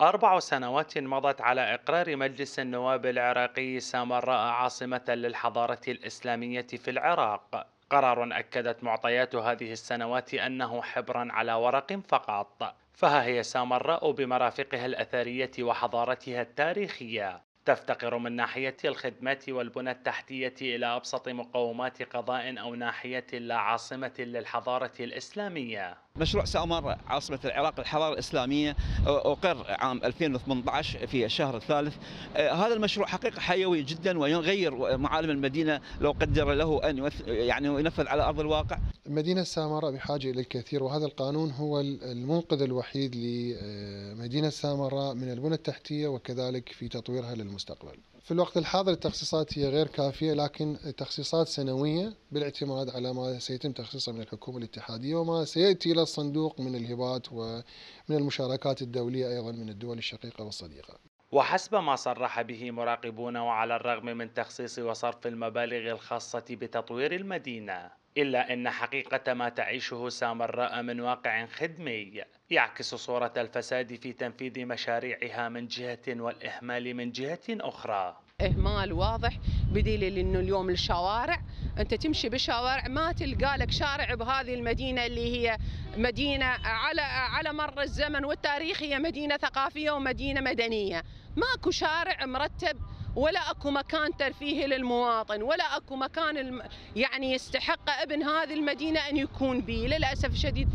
أربع سنوات مضت على إقرار مجلس النواب العراقي سامراء عاصمة للحضارة الإسلامية في العراق. قرار أكدت معطيات هذه السنوات أنه حبرا على ورق فقط. فها هي سامراء بمرافقها الأثرية وحضارتها التاريخية. تفتقر من ناحية الخدمات والبنى التحتية إلى أبسط مقومات قضاء أو ناحية لا عاصمة للحضارة الإسلامية. مشروع سامر عاصمة العراق الحضارة الإسلامية أقر عام 2018 في الشهر الثالث. هذا المشروع حقيقة حيوي جدا ويغير معالم المدينة لو قدر له أن يعني ينفذ على أرض الواقع. مدينة سامراء بحاجة إلى الكثير وهذا القانون هو المنقذ الوحيد لمدينة سامراء من البنى التحتية وكذلك في تطويرها للمستقبل. في الوقت الحاضر التخصيصات هي غير كافية لكن تخصيصات سنوية بالاعتماد على ما سيتم تخصيصه من الحكومة الاتحادية وما سيأتي إلى الصندوق من الهبات ومن المشاركات الدولية أيضا من الدول الشقيقة والصديقة. وحسب ما صرح به مراقبون وعلى الرغم من تخصيص وصرف المبالغ الخاصة بتطوير المدينة إلا أن حقيقة ما تعيشه سامراء من واقع خدمي يعكس صورة الفساد في تنفيذ مشاريعها من جهة والإهمال من جهة أخرى. إهمال واضح بدليل أنه اليوم الشوارع أنت تمشي بالشوارع ما تلقى لك شارع بهذه المدينة اللي هي مدينة على على مر الزمن والتاريخ هي مدينة ثقافية ومدينة مدنية. ماكو شارع مرتب ولا أكو مكان ترفيهي للمواطن ولا أكو مكان. يعني يستحق ابن هذه المدينة أن يكون به للأسف الشديد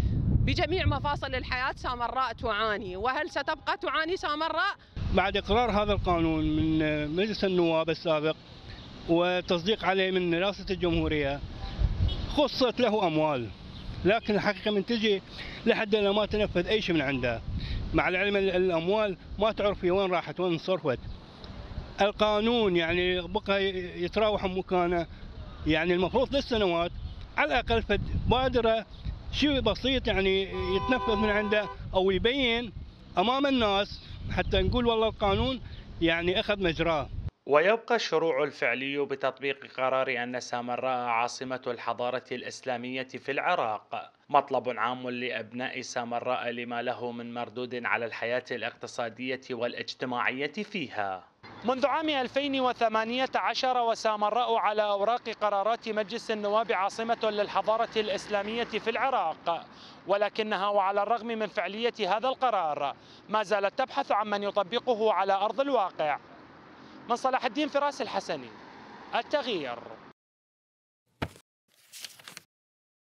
بجميع مفاصل الحياة سامراء تعاني. وهل ستبقى تعاني سامراء؟ بعد إقرار هذا القانون من مجلس النواب السابق وتصديق عليه من رئاسه الجمهورية خصت له أموال. لكن الحقيقة من تجي لحد ما تنفذ أي شيء من عنده. مع العلم الأموال ما تعرف في وين راحت وين صرفت. القانون يعني بقى يتراوح مكانه. يعني المفروض للسنوات على الأقل فد بادرة شيء بسيط يعني يتنفذ من عنده أو يبين أمام الناس حتى نقول والله القانون يعني أخذ مجراه. ويبقى الشروع الفعلي بتطبيق قرار أن سامراء عاصمة الحضارة الإسلامية في العراق. مطلب عام لأبناء سامراء لما له من مردود على الحياة الاقتصادية والاجتماعية فيها. منذ عام 2018 وسامراء على أوراق قرارات مجلس النواب عاصمة للحضارة الإسلامية في العراق. ولكنها وعلى الرغم من فعلية هذا القرار ما زالت تبحث عن من يطبقه على أرض الواقع. من صلاح الدين فراس الحسني التغيير.